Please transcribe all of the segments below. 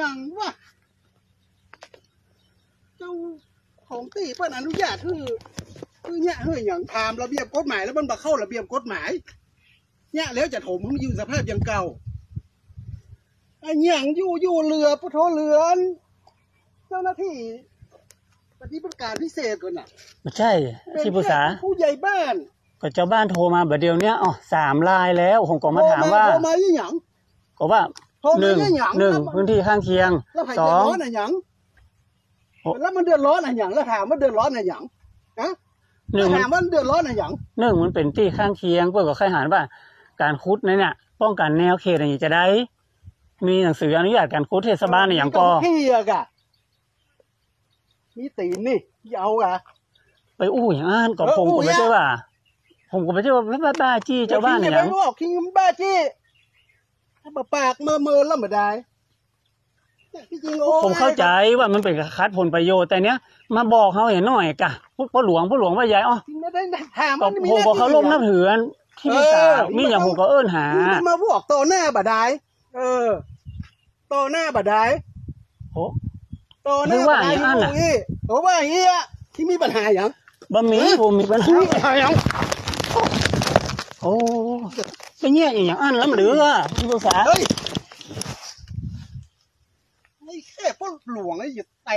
ยังวะเจ้าของตีเปิ้นอนุญาตคือคือเนี่ยเฮ้ยอย่างตามระเบียบกฎหมายแล้วมันมาเข้าระเบียบกฎหมายเนี่ยแล้วจะถมให้มันอยู่สภาพอย่างเก่าไอ้หยังอยู่อยู่เรือพุทโธเรือน เจ้าหน้าที่ปฏิบัติการพิเศษก่อนน่ะไม่ใช่เป็นที่ปรึกษาแค่ผู้ใหญ่บ้านก็เจ้าบ้านโทรมาแบบเดียวเนี้ยอ๋อสามลายแล้วผมก็มาถามว่าโทรมาอีหยังก็ว่าโทร หมานึ่งอีหยังหนึ่งแล้วพื้นที่ข้างเคียงแล้วใครสเดืออดงร้อนอะหยังโอ้แล้วมันเดือดร้อนอะหยังแล้วถามว่าเดือดร้อนอะหยังฮะหนึ่งแล้วถามว่าเดือดร้อนอะหยังหนึ่งมันเป็นที่ข้างเคียงเพื่อก็ใครหารว่า การคุดในเนี่ยป้องกันแนวเขตอะไรอย่างนี้จะได้ มีหนังสืออนุญาตการคุดเทศบาลในอย่างก็พี่อะกะมีตีนนี่อยาวอะไปอู้อย่างนั้นก็เออผมอู้ก็ไม่ยะใช่ว่าผมก็ไม่ใช่ว่าบ้าบ้าๆจี้เจ้าบ้านอย่าอไปย่างบอกคิงมันบ้าจี้ ถ้าปากปากเมื่อเมื่อแล้วไม่ได้ที่จริงโอ้ผมเข้าใจว่ามันเป็นคัดผลประโยชน์แต่เนี้ยมาบอกเขาเห็นหน่อยกะพวกพ่อหลวงพ่อหลวงว่ายายอ๋อจริงไม่ได้ถามก็มันมีผมบอกเขาล้มนับถือที่ปรึกษาเออมีอย่างผมก็เอิ้นหาไม่มาบอกโตหน้าบ่ได้เออโตหน้าบ่ได้โอ้โตหน้าไม่ว่าอย่างนั้นน่ะอีโอ้ว่าอย่างนี้อะที่มีปัญหาอย่างบะหมี่ผมมีปัญหามีปัญหาอย่างโอ้ ไปเนี่ยอย่างอันล้ำเหลือที่ปรึกษาเฮ้ยไอ้แค่พ่อหลวงไอ้หยุดเตะ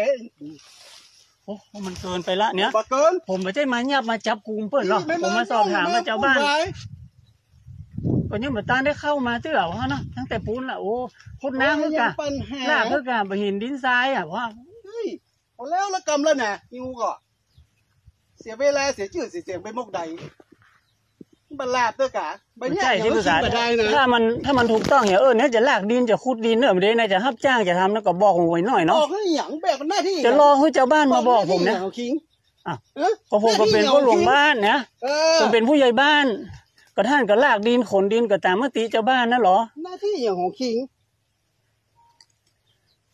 โอ้มันเกินไปละเนี้ยบักเกินผมไม่ใช่มาเงียบมาจับกลุ่มเปิดหรอกผมมาสอบถามว่าเจ้าบ้านก็ยังเหมือนตานได้เข้ามาเตื้อว่านะตั้งแต่ปูนละโอ้พุดน้ำเพื่อกะปัญหาลากเพื่อกะไปหินดินทรายอะว่าเฮ้ยเอาแล้วละกรรมแล้วนะยูก็เสียเวลาเสียชื่อเสียเสียงไปมกใด บัลลาบเด้อกะใบไม่เนี้ยใช่ที่ปรึกษาบัได้นะถ้ามันถ้ามันถูกต้องเนี่ยเออเนี่ยจะลากดินจะขุดดินเนอะไม่ได้นะจะรับจ้างจะทำแล้วก็บอกผมไว้หน่อยบเนาะอกให้หยังแบบมันหน้าที่จะรอให้เจ้าบ้านมาบอกผมนะหาที่ของคิงอะเอ้ยก็ผมก็เป็นผู้หลวงบ้านนะเออผมเป็นผู้ใหญ่บ้านก็ท่านก็ลากดินขนดินก็ตามมติเจ้าบ้านนะเหรอ หน้าที่อย่างของคิง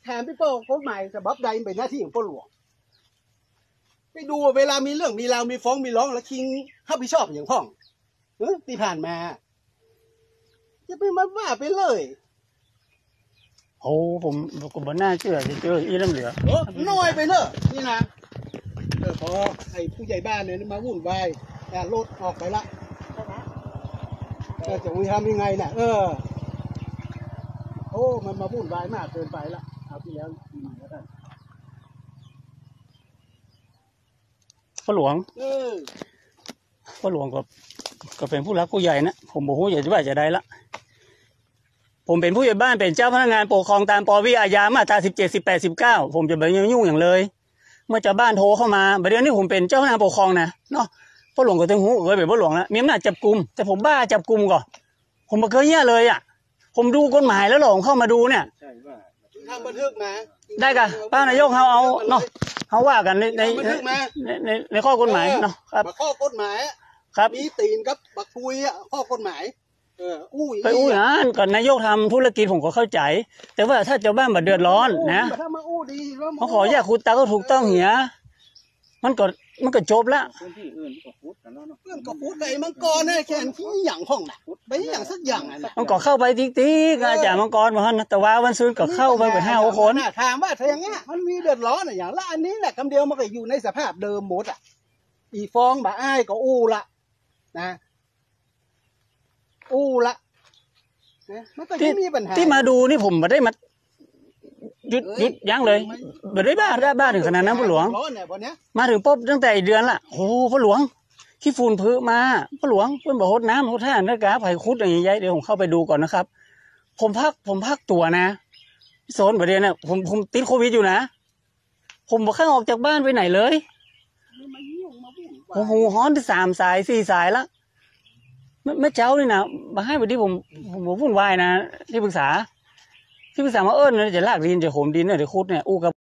แถมพี่โป้กฎหมายฉบับใดเป็นหน้าที่ของพ่อหลวงไปดูเวลามีเรื่องมีราวมีฟ้องมีร้องแล้วคิงรับผิดชอบอย่างพ่อง เออที่ผ่านมา จะไปมาว่าไปเลยโอ้ผมก็บ่น่าเชื่อจะเจออีลำเหลือเออน้อยไปเนอะนี่นะเออพอไอ้ผู้ใหญ่บ้านเนี่ยมาวุ่นวายแต่รถออกไปละเออจะมีทำยังไงน่ะ เออ โอ้มันมาวุ่นวายมากเกินไปละเอาที่แล้วทีใหม่แล้วกันพ่อหลวงเออพ่อหลวงก็ ก็เป็นผู้รักผู้ใหญ่นะผมบอกผู้ใหญ่จะว่าจะได้ละ ผมเป็นผู้ใหญ่บ้านเป็นเจ้าพนักงานปกครองตามปวิอาญามาตราสิบเจ็ดสิบแปดสิบเก้าผมจะไปยุ่งอย่างเลย เมื่อเจ้าบ้านโทรเข้ามาประเดี๋ยวนี้ผมเป็นเจ้าพนักงานปกครองนะเนาะพ่อหลวงก็ถึงหูเคยเป็นพ่อหลวงแล้วมีอำนาจจับกลุ่มแต่ผมบ้าจับกลุ่มก่อนผมไม่เคยเงี้ยเลยอะ ผมดูกฎหมายแล้วหลงเข้ามาดูเนี่ยใช่ว่าทำบันทึกมาได้กะป้านายกเขาเอาเนาะเขาว่ากันในในทำบันทึกมาในในในข้อกฎหมายเนาะครับมาข้อกฎหมายอะ ครับ มีตีนกับบักคุยอะข้อกฎหมาย เอออู้ยไปอู้อย่างนั้นก่อนนายกทำธุรกิจผมก็เข้าใจ แต่ว่าถ้าเจ้าบ้านมาเดือดร้อนนะถ้ามาอู้ดีแล้วมเขาขอแยกคุณตาก็ถูกต้องเหียมันก็มันก็จบละพื้นที่อื่นก็พุดกันแล้วเนาะเรื่องก็พูดไปมังกรเนี่ยแค่นที่อย่างห้องน่ะไปอย่างสักอย่างอะนะมันก็เข้าไปติ๊กๆอาจารย์มังกรมาฮะแต่ว่าวันซื้อก็เข้าไปเป็นห้าหกคนะถามว่าถ้าอย่างเงี้ยมันมีเดือดร้อนอะอย่างละอันนี้แหละคำเดียวมันก็อยู่ในสภาพเดิมหมดอะอีฟองบ่อ้ายก็อู้ละ นะอู้ละนะมันก็ที่ไม่มีปัญหาที่มาดูนี่ผมไม่ได้มาหยุดหยุดยั้งเลยไม่ได้บ้าได้บ้าถึงขนาดนั้นพ่อหลวง ร้อนเนี่ยวันเนี้ยมาถึงปุ๊บตั้งแต่เดือนละโอ้พ่อหลวง ขี้ฝุ่นพื้มาพ่อหลวงเพื่อนบอกหดน้ำหดท่านักกาไผ่คุดอย่างงี้เดี๋ยวผมเข้าไปดูก่อนนะครับ ผมพักผมพักตัวนะพี่โซนประเด็นน่ะผมผมติดโควิดอยู่นะ ผมบอกข้างออกจากบ้านไปไหนเลยมา โอ้โหูฮ้อนที่สามสายสี่สายละเมื่อเมื่อเช้านี่นะมาให้วันที่ผมผมผมวุ่นวายนะที่ปรึกษา ที่ปรึกษามาเอิญนะจะลากดินจะโหมดินเนี่ยจะคุดเนี่ยอู้กับ